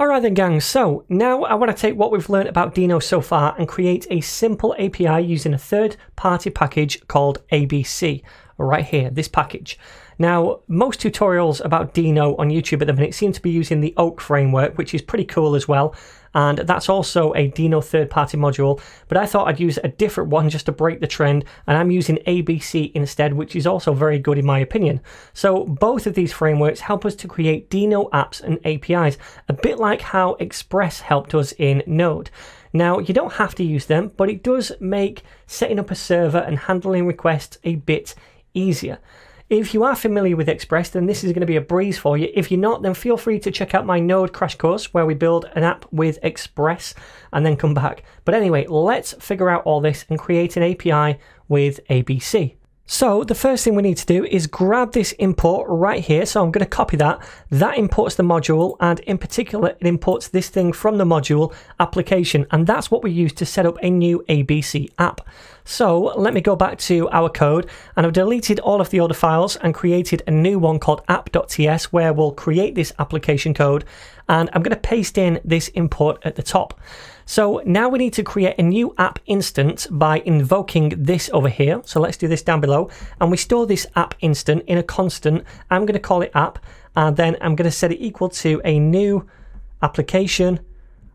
Alright then gang, so now I want to take what we've learned about Deno so far and create a simple API using a third party package called ABC, right here, this package. Now, most tutorials about Deno on YouTube at the minute seem to be using the Oak framework, which is pretty cool as well, and that's also a Deno third party module, but I thought I'd use a different one just to break the trend, and I'm using ABC instead, which is also very good in my opinion. So both of these frameworks help us to create Deno apps and APIs, a bit like how Express helped us in Node. Now, you don't have to use them, but it does make setting up a server and handling requests a bit easier. If you are familiar with Express, then this is going to be a breeze for you. If you're not, then feel free to check out my Node crash course where we build an app with Express and then come back. But anyway, let's figure out all this and create an API with ABC. So the first thing we need to do is grab this import right here. So I'm going to copy that. That imports the module and in particular it imports this thing from the module application and that's what we use to set up a new ABC app. So let me go back to our code and I've deleted all of the other files and created a new one called app.ts where we'll create this application code and I'm going to paste in this import at the top. So now we need to create a new app instance by invoking this over here. So let's do this down below. And we store this app instant in a constant. I'm going to call it app. And then I'm going to set it equal to a new application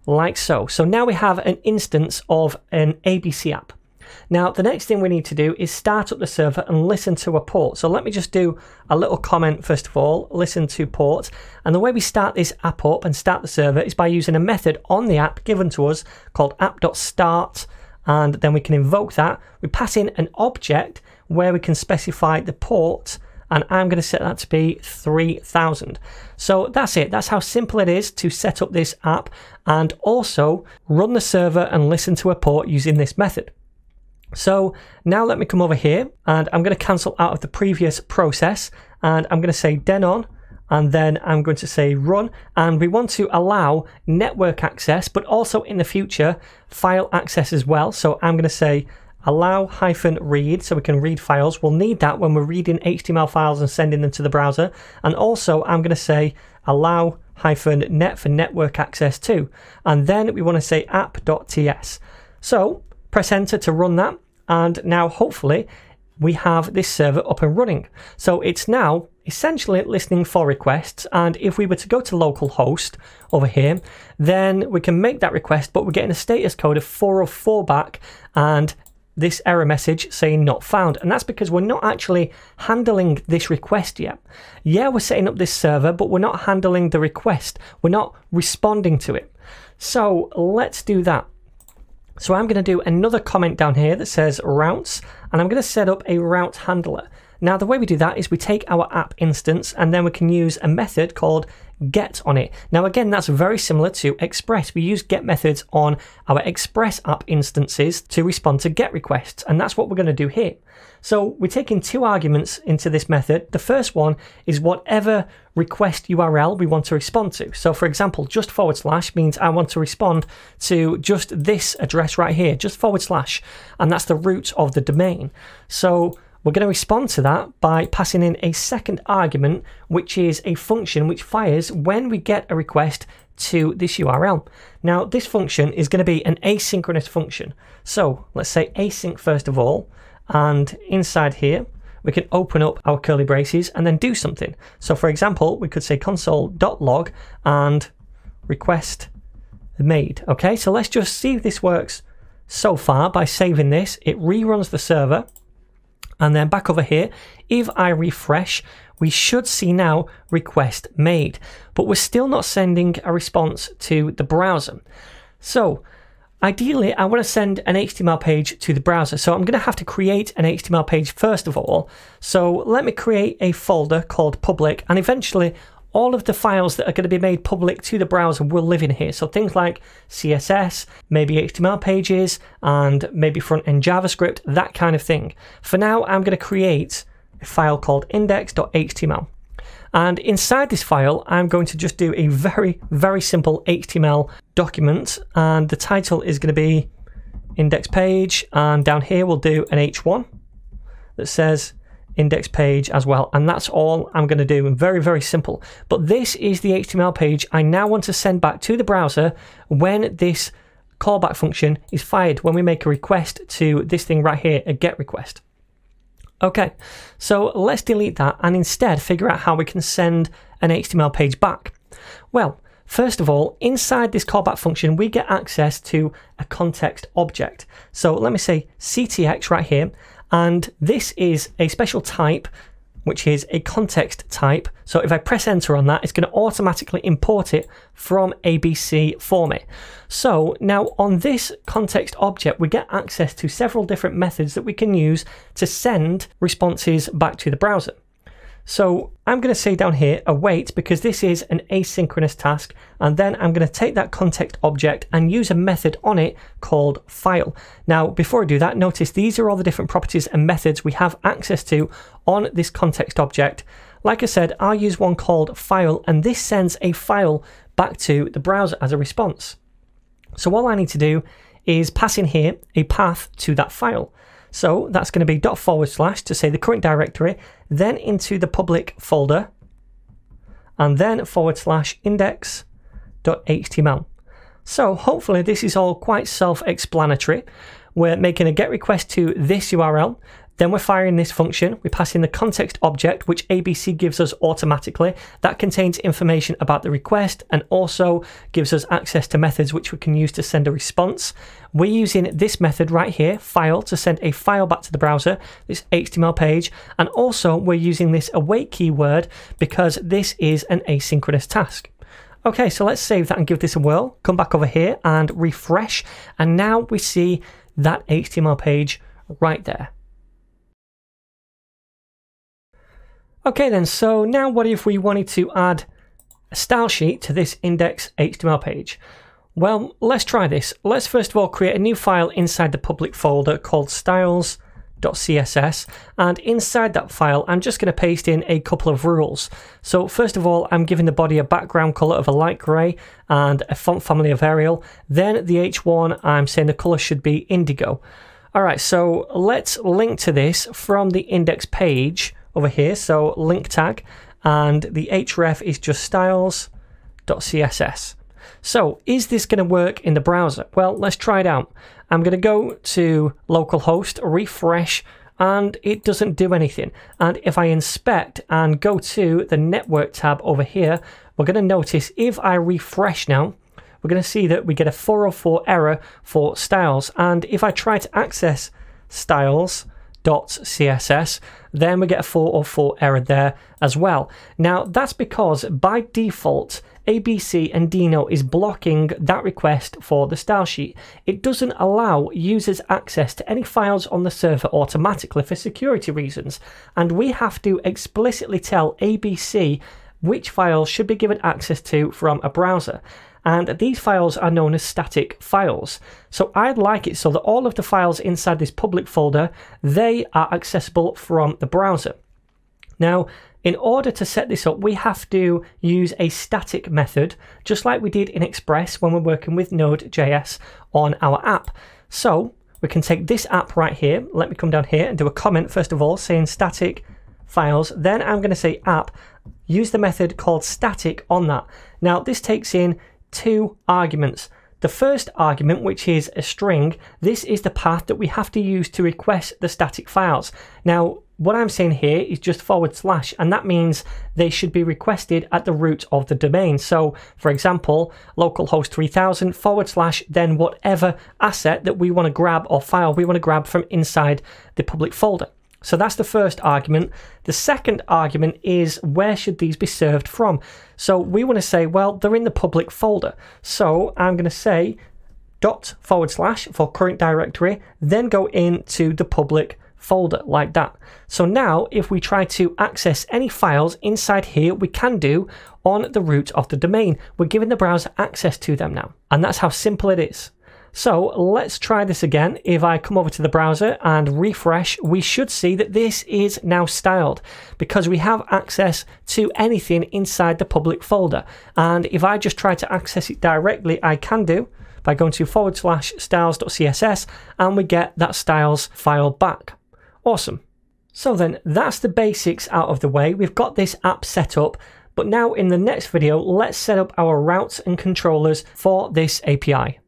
like so. So now we have an instance of an ABC app. Now, the next thing we need to do is start up the server and listen to a port. So let me just do a little comment first of all, listen to port. And the way we start this app up and start the server is by using a method on the app given to us called app.start. And then we can invoke that. We pass in an object where we can specify the port and I'm going to set that to be 3000. So that's it. That's how simple it is to set up this app and also run the server and listen to a port using this method. So now let me come over here and I'm going to cancel out of the previous process and I'm going to say denon and then I'm going to say run and we want to allow network access but also in the future file access as well. So I'm going to say allow hyphen read so we can read files. We'll need that when we're reading HTML files and sending them to the browser. And also I'm going to say allow hyphen net for network access too. And then we want to say app.ts. So press enter to run that and now hopefully we have this server up and running. So it's now essentially listening for requests and if we were to go to localhost over here then we can make that request but we're getting a status code of 404 back and this error message saying not found and that's because we're not actually handling this request yet. Yeah we're setting up this server but we're not handling the request. We're not responding to it. So let's do that. So I'm going to do another comment down here that says routes, and I'm going to set up a route handler. Now the way we do that is we take our app instance and then we can use a method called get on it. Now again, that's very similar to Express. We use get methods on our Express app instances to respond to get requests, and that's what we're going to do here. So we're taking two arguments into this method. The first one is whatever request URL we want to respond to. So for example, just forward slash means I want to respond to just this address right here, just forward slash, and that's the root of the domain. So we're going to respond to that by passing in a second argument, which is a function which fires when we get a request to this URL. Now, this function is going to be an asynchronous function. So let's say async first of all, and inside here, we can open up our curly braces and then do something. So for example, we could say console.log and request made. Okay, so let's just see if this works so far by saving this. It reruns the server and then back over here, if I refresh, we should see now request made, but we're still not sending a response to the browser. So ideally, I want to send an HTML page to the browser. So I'm going to have to create an HTML page first of all. So let me create a folder called public and eventually all of the files that are going to be made public to the browser will live in here. So things like CSS, maybe HTML pages, and maybe front end JavaScript, that kind of thing. For now, I'm going to create a file called index.html. And inside this file, I'm going to just do a very, very simple HTML document. And the title is going to be index page. And down here, we'll do an H1 that says index page as well. And that's all I'm going to do. Very, very simple. But this is the HTML page I now want to send back to the browser when this callback function is fired, when we make a request to this thing right here, a GET request. Okay, so let's delete that and instead figure out how we can send an HTML page back. Well, First of all, inside this callback function, we get access to a context object. So let me say CTX right here, and this is a special type which is a context type. So if I press enter on that, it's going to automatically import it from ABC for me. So now on this context object, we get access to several different methods that we can use to send responses back to the browser. So I'm going to say down here await because this is an asynchronous task and then I'm going to take that context object and use a method on it called file. Now before I do that notice these are all the different properties and methods we have access to on this context object. Like I said I'll use one called file and this sends a file back to the browser as a response. So all I need to do is pass in here a path to that file. So that's going to be dot forward slash to say the current directory, then into the public folder, and then forward slash index.html. So hopefully this is all quite self-explanatory. We're making a GET request to this URL, then we're firing this function. We pass in the context object, which ABC gives us automatically. That contains information about the request and also gives us access to methods which we can use to send a response. We're using this method right here, file, to send a file back to the browser, this HTML page. And also we're using this await keyword because this is an asynchronous task. Okay, so let's save that and give this a whirl. Come back over here and refresh. And now we see that HTML page right there. Okay then, so now what if we wanted to add a style sheet to this index HTML page? Well, let's try this. Let's first of all create a new file inside the public folder called styles.css and inside that file I'm just going to paste in a couple of rules. So first of all I'm giving the body a background color of a light grey and a font family of Arial. Then the H1 I'm saying the color should be indigo. Alright so let's link to this from the index page over here. So link tag and the href is just styles.css. So is this going to work in the browser? Well, let's try it out. I'm going to go to localhost, refresh, and it doesn't do anything. And if I inspect and go to the network tab over here, we're going to notice if I refresh now, we're going to see that we get a 404 error for styles. And if I try to access styles, .css, then we get a 404 error there as well. Now that's because by default ABC and Deno is blocking that request for the style sheet. It doesn't allow users access to any files on the server automatically for security reasons, and we have to explicitly tell ABC which files should be given access to from a browser and these files are known as static files. So I'd like it so that all of the files inside this public folder, they are accessible from the browser. Now, in order to set this up, we have to use a static method, just like we did in Express when we're working with Node.js on our app. So we can take this app right here. Let me come down here and do a comment, first of all, saying static files. Then I'm going to say app, use the method called static on that. Now this takes in two arguments. The first argument, which is a string, this is the path that we have to use to request the static files. Now, what I'm saying here is just forward slash, and that means they should be requested at the root of the domain. So, for example, localhost 3000 forward slash, then whatever asset that we want to grab or file we want to grab from inside the public folder. So that's the first argument. The second argument is where should these be served from? So we want to say, well, they're in the public folder. So I'm going to say dot forward slash for current directory, then go into the public folder like that. So now if we try to access any files inside here, we can do on the root of the domain. We're giving the browser access to them now. And that's how simple it is. So let's try this again. If I come over to the browser and refresh, we should see that this is now styled because we have access to anything inside the public folder. And if I just try to access it directly, I can do by going to forward slash styles.css and we get that styles file back. Awesome. So then that's the basics out of the way. We've got this app set up, but now in the next video, let's set up our routes and controllers for this API.